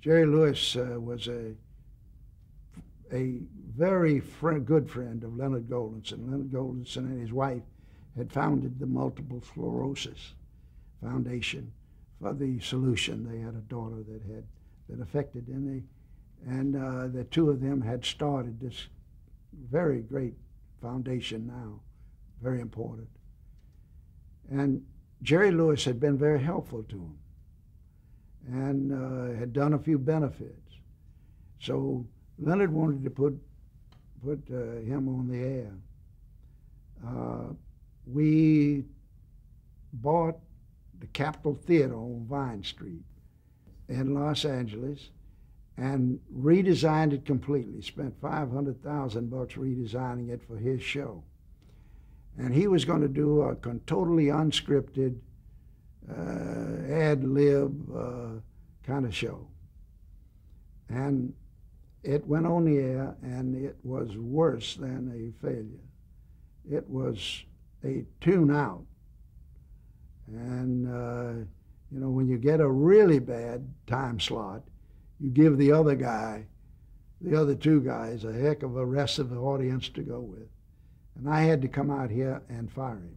Jerry Lewis uh, was a a very friend, good friend of Leonard Goldenson. Leonard Goldenson and his wife had founded the Multiple Sclerosis Foundation for the solution. They had a daughter that had that affected, and they and uh, the two of them had started this very great foundation now, very important. And Jerry Lewis had been very helpful to him and uh, had done a few benefits. So Leonard wanted to put put uh, him on the air. Uh, we bought the Capitol Theater on Vine Street in Los Angeles and redesigned it completely. Spent 500,000 bucks redesigning it for his show. And he was going to do a totally unscripted, uh, ad lib uh, kind of show. And it went on the air and it was worse than a failure. It was a tune out. And, uh, you know, when you get a really bad time slot, you give the other guy, the other two guys, a heck of a rest of the audience to go with. And I had to come out here and fire him,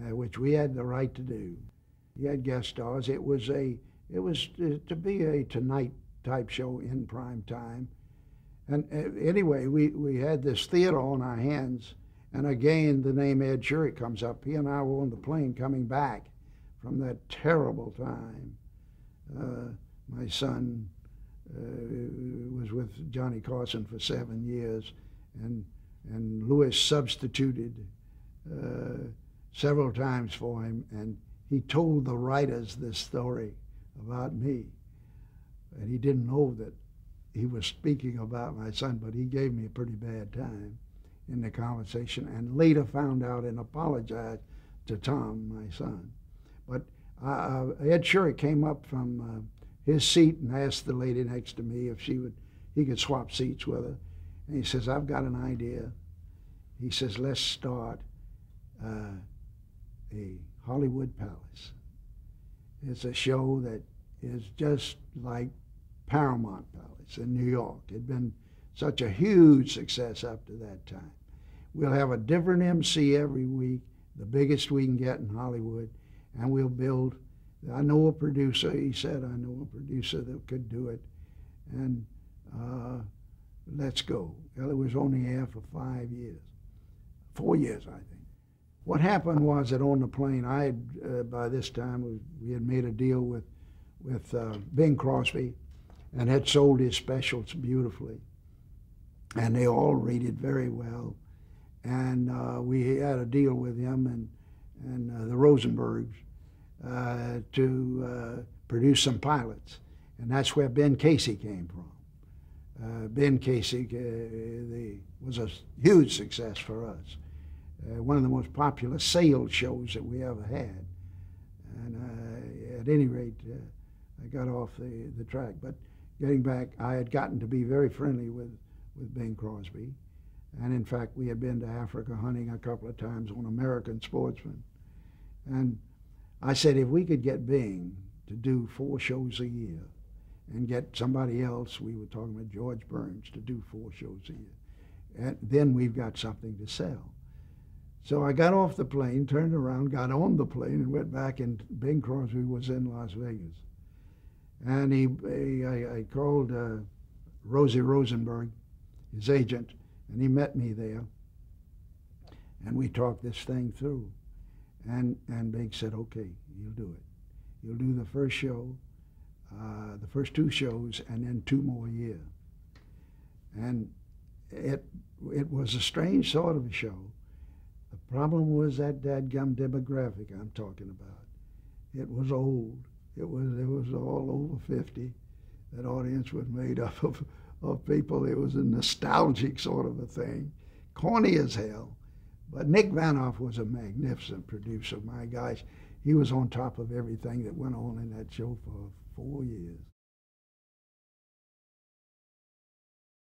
uh, which we had the right to do. He had guest stars. It was a, it was to, to be a tonight type show in prime time. And uh, anyway, we, we had this theater on our hands. And again, the name Ed Scherick comes up. He and I were on the plane coming back from that terrible time. Uh, my son uh, was with Johnny Carson for seven years, and and Lewis substituted uh, several times for him, and he told the writers this story about me, and he didn't know that he was speaking about my son, but he gave me a pretty bad time in the conversation, and later found out and apologized to Tom, my son. But uh, Ed Scherick came up from uh, his seat and asked the lady next to me if she would, he could swap seats with her. And he says, I've got an idea. He says, let's start uh, a Hollywood Palace. It's a show that is just like Paramount Palace in New York. It had been such a huge success up to that time. We'll have a different MC every week, the biggest we can get in Hollywood, and we'll build I know a producer, he said, I know a producer that could do it. And uh, let's go. Well, it was only air for five years, four years, I think. What happened was that on the plane, I had, uh, by this time, we had made a deal with, with uh, Bing Crosby and had sold his specials beautifully. And they all rated very well. And uh, we had a deal with him and, and uh, the Rosenbergs uh, to uh, produce some pilots. And that's where Ben Casey came from. Uh, ben Casey the, was a huge success for us. Uh, one of the most popular sales shows that we ever had. And uh, at any rate, uh, I got off the, the track. But getting back, I had gotten to be very friendly with, with Bing Crosby. And in fact, we had been to Africa hunting a couple of times on American Sportsman. And I said, if we could get Bing to do four shows a year and get somebody else, we were talking about George Burns, to do four shows a year, and then we've got something to sell. So I got off the plane, turned around, got on the plane, and went back, and Bing Crosby was in Las Vegas. And he, he I, I, called uh, Rosie Rosenberg, his agent, and he met me there. And we talked this thing through. And, and Bing said, okay, you'll do it. You'll do the first show, uh, the first two shows, and then two more a year. And it, it was a strange sort of a show. Problem was that dadgum demographic I'm talking about. It was old. It was, it was all over 50. That audience was made up of, of people. It was a nostalgic sort of a thing, corny as hell. But Nick Vanoff was a magnificent producer. My gosh, he was on top of everything that went on in that show for four years.